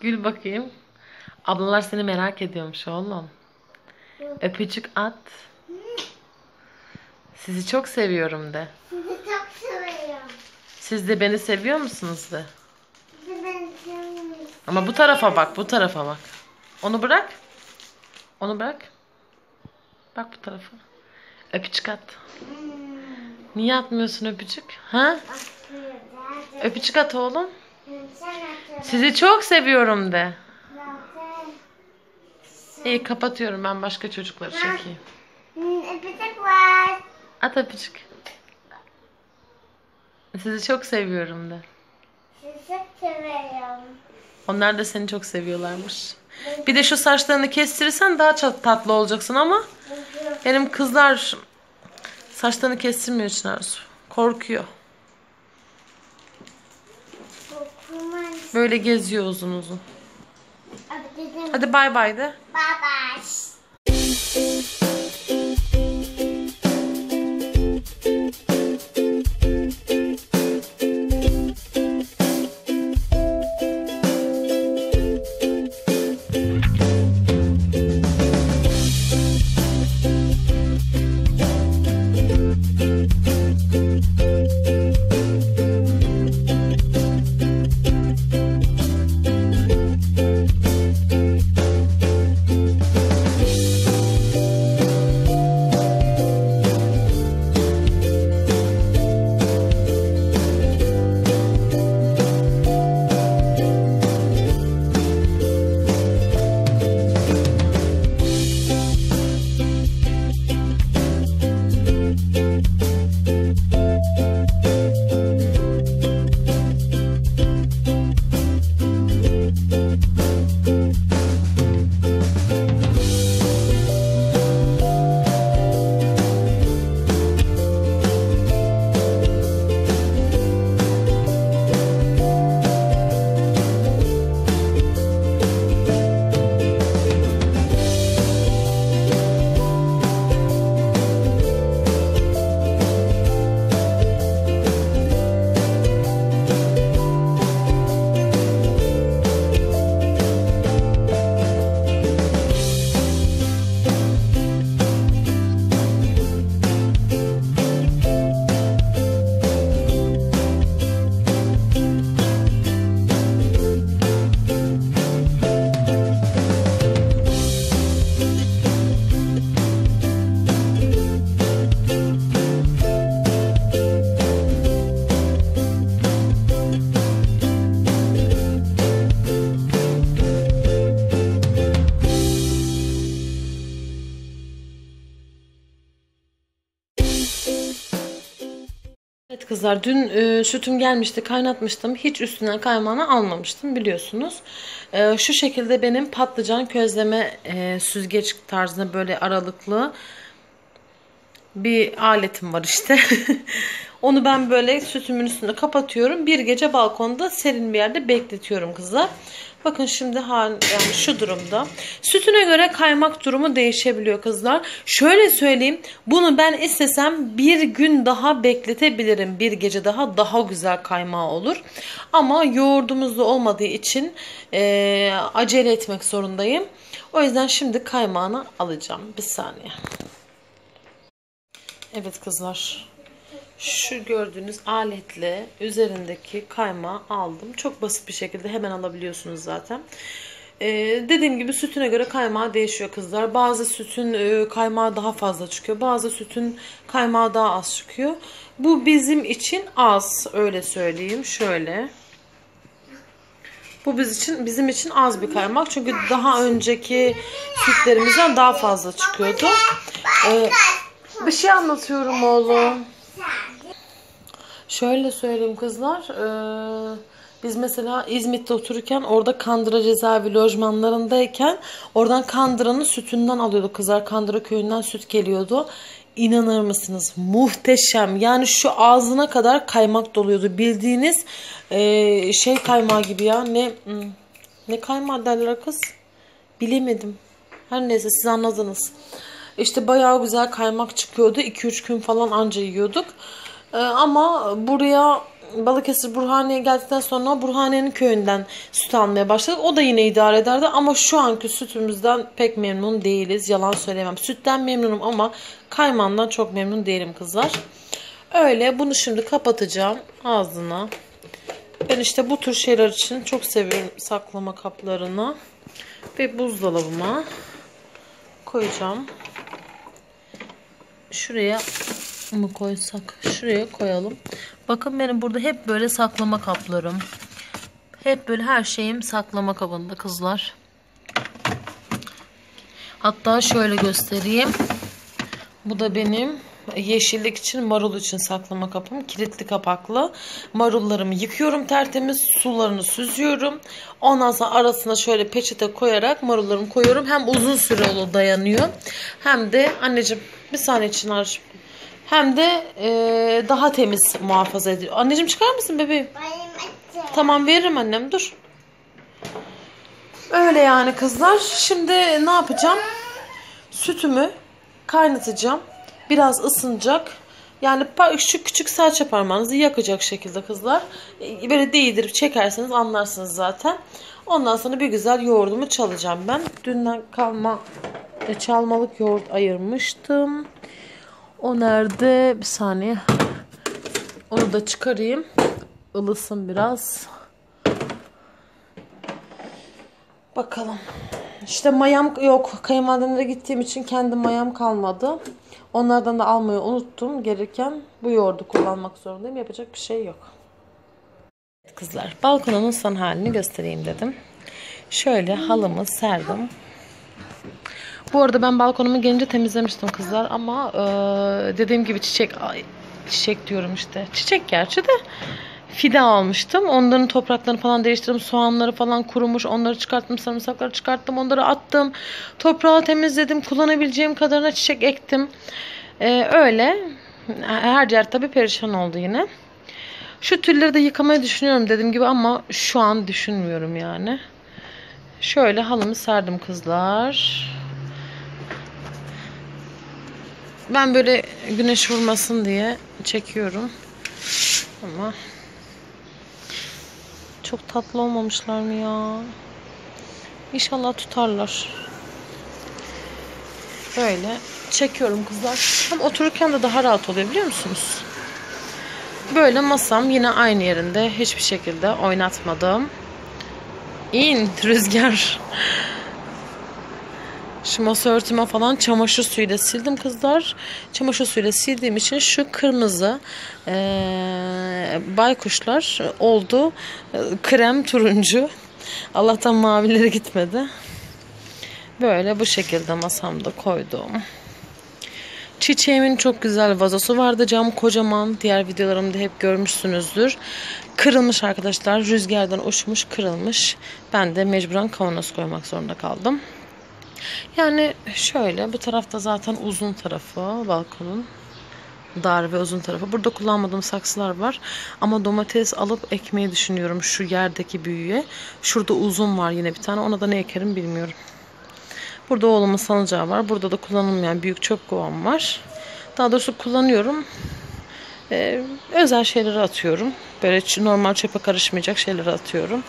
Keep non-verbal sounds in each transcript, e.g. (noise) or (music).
Gül bakayım. Ablalar seni merak ediyormuş oğlum. Öpücük at. Sizi çok seviyorum de. Sizi çok seviyorum. Siz de beni seviyor musunuz de. Sizi ben seviyorum. Ama bu tarafa bak, bu tarafa bak. Onu bırak. Onu bırak. Bak bu tarafa. Öpücük at. Niye atmıyorsun öpücük? Ha? Öpücük at oğlum. Sizi çok seviyorum de. İyi kapatıyorum ben başka çocukları çekeyim. Öpücük var. At öpücük. Sizi çok seviyorum de. Sizi çok seviyorum. Onlar da seni çok seviyorlarmış. Bir de şu saçlarını kestirirsen daha çok tatlı olacaksın ama benim kızlar saçlarını kestirmiyor için Arzu. Korkuyor. Böyle geziyor uzun uzun. Hadi bay bay de. Bye bye. Kızlar dün e, sütüm gelmişti kaynatmıştım. Hiç üstüne kaymağını almamıştım biliyorsunuz. E, şu şekilde benim patlıcan közleme e, süzgeç tarzında böyle aralıklı bir aletim var işte. (laughs) Onu ben böyle sütümün üstünde kapatıyorum. Bir gece balkonda serin bir yerde bekletiyorum kızlar. Bakın şimdi hal yani şu durumda. Sütüne göre kaymak durumu değişebiliyor kızlar. Şöyle söyleyeyim. Bunu ben istesem bir gün daha bekletebilirim. Bir gece daha daha güzel kaymağı olur. Ama yoğurdumuz da olmadığı için eee, acele etmek zorundayım. O yüzden şimdi kaymağını alacağım. Bir saniye. Evet kızlar. Şu gördüğünüz aletle üzerindeki kaymağı aldım. Çok basit bir şekilde hemen alabiliyorsunuz zaten. Ee, dediğim gibi sütüne göre kaymağı değişiyor kızlar. Bazı sütün e, kaymağı daha fazla çıkıyor. Bazı sütün kaymağı daha az çıkıyor. Bu bizim için az öyle söyleyeyim. Şöyle. Bu biz için bizim için az bir kaymak. Çünkü daha önceki sütlerimizden daha fazla çıkıyordu. Ee, bir şey anlatıyorum oğlum. Şöyle söyleyeyim kızlar. eee, biz mesela İzmit'te otururken orada Kandıra cezaevi lojmanlarındayken oradan Kandıra'nın sütünden alıyorduk kızlar. Kandıra köyünden süt geliyordu. İnanır mısınız? Muhteşem. Yani şu ağzına kadar kaymak doluyordu. Bildiğiniz eee, şey kaymağı gibi ya. Ne hmm, ne kaymağı derler kız? Bilemedim. Her neyse siz anladınız. İşte bayağı güzel kaymak çıkıyordu. 2-3 gün falan anca yiyorduk. Ee, ama buraya Balıkesir Burhaniye geldikten sonra Burhaniye'nin köyünden süt almaya başladık. O da yine idare ederdi ama şu anki sütümüzden pek memnun değiliz. Yalan söyleyemem. Sütten memnunum ama kaymandan çok memnun değilim kızlar. Öyle bunu şimdi kapatacağım ağzına. Ben işte bu tür şeyler için çok seviyorum saklama kaplarını. Ve buzdolabıma koyacağım. Şuraya mı koysak? Şuraya koyalım. Bakın benim burada hep böyle saklama kaplarım. Hep böyle her şeyim saklama kabında kızlar. Hatta şöyle göstereyim. Bu da benim yeşillik için marul için saklama kapım. Kilitli kapaklı. Marullarımı yıkıyorum tertemiz. Sularını süzüyorum. Ondan sonra arasına şöyle peçete koyarak marullarımı koyuyorum. Hem uzun süreli dayanıyor. Hem de anneciğim bir saniye Çınar'cığım. Hem de e, daha temiz muhafaza ediyor. Anneciğim çıkar mısın bebeğim? Tamam veririm annem dur. Öyle yani kızlar. Şimdi ne yapacağım? Sütümü kaynatacağım. Biraz ısınacak. Yani şu küçük serçe parmağınızı yakacak şekilde kızlar. E, Böyle değdirip çekerseniz anlarsınız zaten. Ondan sonra bir güzel yoğurdumu çalacağım ben. Dünden kalma e, çalmalık yoğurt ayırmıştım. O nerede? Bir saniye. Onu da çıkarayım. Ilısın biraz. Bakalım. İşte mayam yok. Kayınvalidemlere gittiğim için kendi mayam kalmadı. Onlardan da almayı unuttum. Gelirken bu yoğurdu kullanmak zorundayım. Yapacak bir şey yok. Kızlar balkonumun son halini göstereyim dedim. Şöyle halımı serdim. Bu arada ben balkonumu gelince temizlemiştim kızlar ama e, dediğim gibi çiçek ay, çiçek diyorum işte. Çiçek gerçi de fide almıştım. Onların topraklarını falan değiştirdim. Soğanları falan kurumuş. Onları çıkarttım. Sarımsakları çıkarttım. Onları attım. Toprağı temizledim. Kullanabileceğim kadarına çiçek ektim. E, öyle. Her yer tabii perişan oldu yine. Şu tülleri de yıkamayı düşünüyorum dediğim gibi ama şu an düşünmüyorum yani. Şöyle halımı serdim kızlar. Ben böyle güneş vurmasın diye çekiyorum. Ama çok tatlı olmamışlar mı ya? İnşallah tutarlar. Böyle çekiyorum kızlar. Hem otururken de daha rahat oluyor biliyor musunuz? Böyle masam yine aynı yerinde. Hiçbir şekilde oynatmadım. İn rüzgar. Şu masa örtüme falan çamaşır suyuyla sildim kızlar. Çamaşır suyuyla sildiğim için şu kırmızı eee, baykuşlar oldu. Eee, Krem turuncu. Allah'tan mavileri gitmedi. Böyle bu şekilde masamda koydum. Çiçeğimin çok güzel vazosu vardı. Cam kocaman. Diğer videolarımda hep görmüşsünüzdür. Kırılmış arkadaşlar. Rüzgardan uçmuş kırılmış. Ben de mecburen kavanoz koymak zorunda kaldım. Yani şöyle bu tarafta zaten uzun tarafı balkonun. Dar ve uzun tarafı. Burada kullanmadığım saksılar var. Ama domates alıp ekmeyi düşünüyorum şu yerdeki büyüye. Şurada uzun var yine bir tane. Ona da ne ekerim bilmiyorum. Burada oğlumun sanıcağı var. Burada da kullanılmayan büyük çöp kovam var. Daha doğrusu kullanıyorum. Ee, özel şeyleri atıyorum. Böyle normal çöpe karışmayacak şeyleri atıyorum.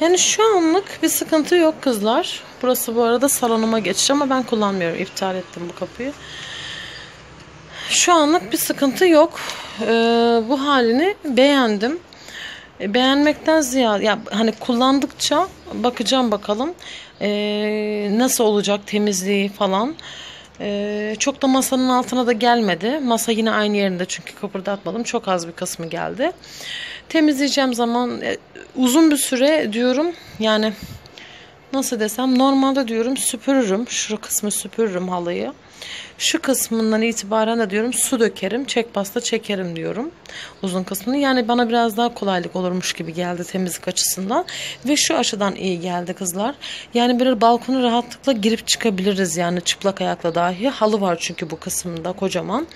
Yani şu anlık bir sıkıntı yok kızlar. Burası bu arada salonuma geçiş ama ben kullanmıyorum. İptal ettim bu kapıyı. Şu anlık bir sıkıntı yok. Ee, bu halini beğendim. E, Beğenmekten ziyade ya hani kullandıkça bakacağım bakalım ee, nasıl olacak temizliği falan. Ee, çok da masanın altına da gelmedi. Masa yine aynı yerinde çünkü kıpırdatmadım. Çok az bir kısmı geldi. Temizleyeceğim zaman e, uzun bir süre diyorum. Yani nasıl desem normalde diyorum süpürürüm. Şu kısmı süpürürüm halıyı. Şu kısmından itibaren de diyorum su dökerim. Çek pasta çekerim diyorum. Uzun kısmını. Yani bana biraz daha kolaylık olurmuş gibi geldi temizlik açısından. Ve şu açıdan iyi geldi kızlar. Yani bir balkona rahatlıkla girip çıkabiliriz. Yani çıplak ayakla dahi. Halı var çünkü bu kısımda kocaman.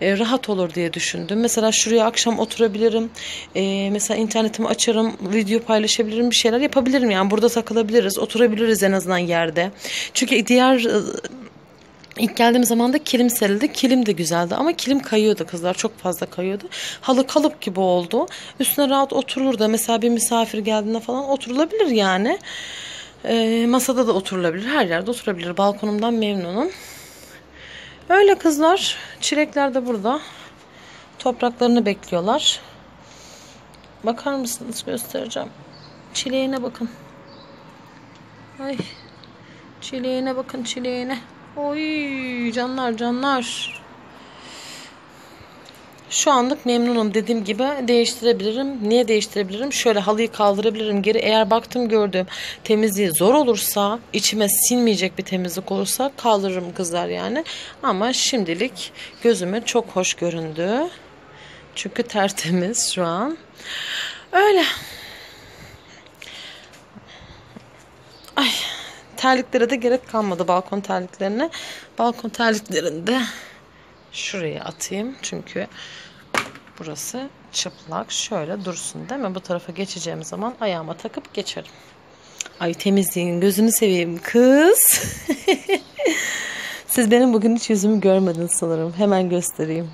E, rahat olur diye düşündüm. Mesela şuraya akşam oturabilirim. E, mesela internetimi açarım. Video paylaşabilirim. Bir şeyler yapabilirim. Yani burada takılabiliriz. Oturabiliriz en azından yerde. Çünkü diğer İlk geldiğim zaman da kilim serildi. Kilim de güzeldi ama kilim kayıyordu kızlar. Çok fazla kayıyordu. Halı kalıp gibi oldu. Üstüne rahat oturulur da mesela bir misafir geldiğinde falan oturulabilir yani. Ee, masada da oturulabilir. Her yerde oturabilir. Balkonumdan memnunum. Öyle kızlar. Çilekler de burada. Topraklarını bekliyorlar. Bakar mısınız göstereceğim. Çileğine bakın. Ay. Çileğine bakın çileğine. Oy canlar canlar. Şu anlık memnunum dediğim gibi değiştirebilirim. Niye değiştirebilirim? Şöyle halıyı kaldırabilirim geri. Eğer baktım gördüm temizliği zor olursa içime sinmeyecek bir temizlik olursa kaldırırım kızlar yani. Ama şimdilik gözüme çok hoş göründü. Çünkü tertemiz şu an. Öyle. Ay terliklere de gerek kalmadı balkon terliklerine. Balkon terliklerini de şuraya atayım. Çünkü burası çıplak. Şöyle dursun değil mi? Bu tarafa geçeceğim zaman ayağıma takıp geçerim. Ay temizliğin gözünü seveyim kız. (laughs) Siz benim bugün hiç yüzümü görmediniz sanırım. Hemen göstereyim.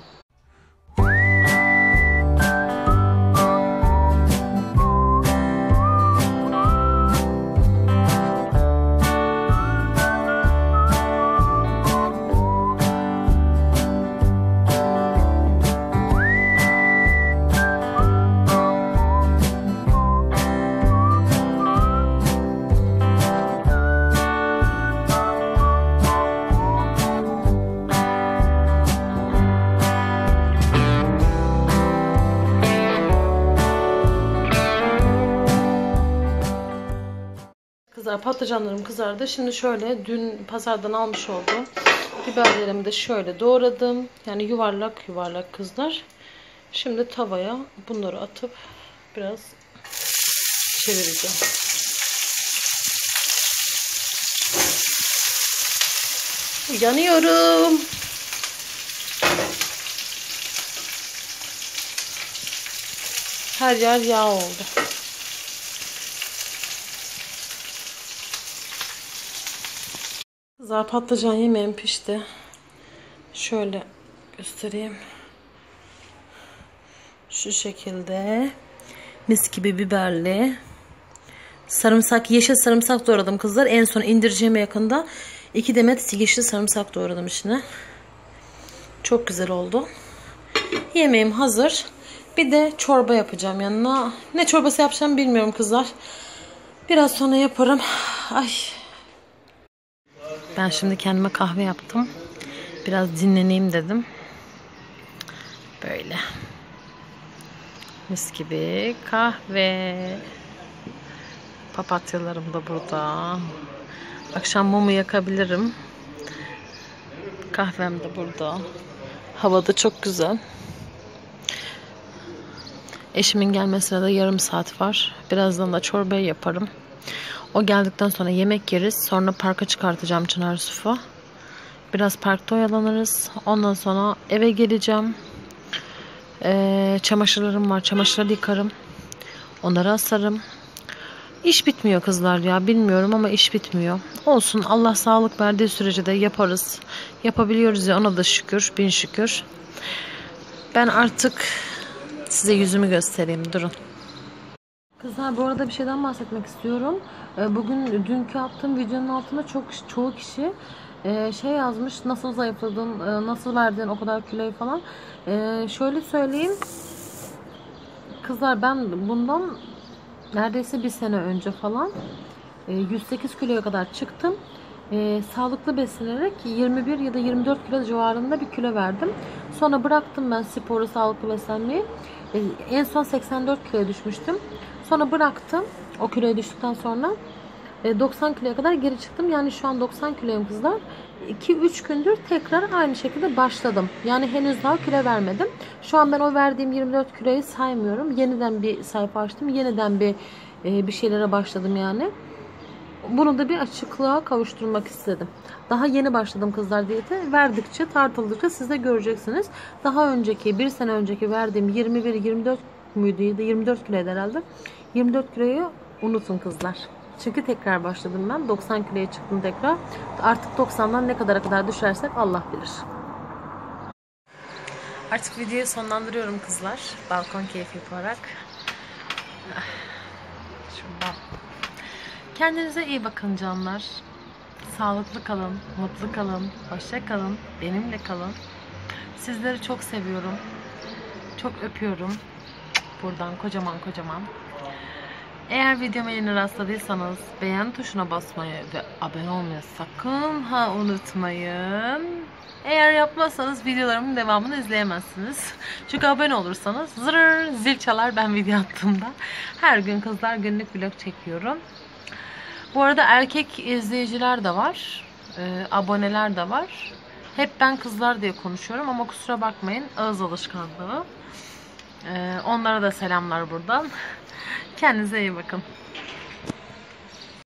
Patlıcanlarım kızardı. Şimdi şöyle dün pazardan almış olduğum biberlerimi de şöyle doğradım. Yani yuvarlak yuvarlak kızlar. Şimdi tavaya bunları atıp biraz çevireceğim. Yanıyorum. Her yer yağ oldu. Kızar patlıcan yemeğim pişti. Şöyle göstereyim. Şu şekilde. Mis gibi biberli. Sarımsak, yeşil sarımsak doğradım kızlar. En son indireceğime yakında iki demet yeşil sarımsak doğradım içine. Çok güzel oldu. Yemeğim hazır. Bir de çorba yapacağım yanına. Ne çorbası yapacağım bilmiyorum kızlar. Biraz sonra yaparım. Ay ben şimdi kendime kahve yaptım. Biraz dinleneyim dedim. Böyle. Mis gibi kahve. Papatyalarım da burada. Akşam mumu yakabilirim. Kahvem de burada. Hava da çok güzel. Eşimin gelmesine de yarım saat var. Birazdan da çorbayı yaparım. O geldikten sonra yemek yeriz. Sonra parka çıkartacağım Çınar Yusuf'u. Biraz parkta oyalanırız. Ondan sonra eve geleceğim. Ee, çamaşırlarım var. Çamaşırları yıkarım. Onları asarım. İş bitmiyor kızlar ya. Bilmiyorum ama iş bitmiyor. Olsun. Allah sağlık verdiği sürece de yaparız. Yapabiliyoruz ya ona da şükür. Bin şükür. Ben artık size yüzümü göstereyim. Durun. Kızlar bu arada bir şeyden bahsetmek istiyorum. Ee, Bugün dünkü attığım videonun altına çok çoğu kişi e, şey yazmış nasıl zayıfladın, e, nasıl verdin o kadar kiloyu falan. E, Şöyle söyleyeyim. Kızlar ben bundan neredeyse bir sene önce falan e, 108 kiloya kadar çıktım. Sağlıklı beslenerek 21 ya da 24 kilo civarında bir kilo verdim. Sonra bıraktım ben sporu, sağlıklı beslenmeyi. En son 84 kiloya düşmüştüm. Sonra bıraktım. O kiloya düştükten sonra e, 90 kiloya kadar geri çıktım. Yani şu an 90 kiloyum kızlar. 2-3 gündür tekrar aynı şekilde başladım. Yani henüz daha kilo vermedim. Şu an ben o verdiğim 24 kiloyu saymıyorum. Yeniden bir sayfa açtım. Yeniden bir e, bir şeylere başladım yani. Bunu da bir açıklığa kavuşturmak istedim. Daha yeni başladım kızlar diyete. Verdikçe tartıldıkça siz de göreceksiniz. Daha önceki bir sene önceki verdiğim 21-24 müydü ya da 24 kiloydu herhalde. 24 kiloyu unutun kızlar. Çünkü tekrar başladım ben. 90 kiloya çıktım tekrar. Artık 90'dan ne kadara kadar düşersek Allah bilir. Artık videoyu sonlandırıyorum kızlar. Balkon keyfi yaparak. Ah, Şuradan. Kendinize iyi bakın canlar. Sağlıklı kalın, mutlu kalın, hoşça kalın, benimle kalın. Sizleri çok seviyorum. Çok öpüyorum. Buradan kocaman kocaman. Eğer videoma yeni rastladıysanız beğen tuşuna basmayı ve abone olmayı sakın ha unutmayın. Eğer yapmazsanız videolarımın devamını izleyemezsiniz. (laughs) Çünkü abone olursanız zırr zil çalar ben video attığımda. Her gün kızlar günlük vlog çekiyorum. Bu arada erkek izleyiciler de var. e, aboneler de var. Hep ben kızlar diye konuşuyorum ama kusura bakmayın ağız alışkanlığı. E, onlara da selamlar buradan. Kendinize iyi bakın.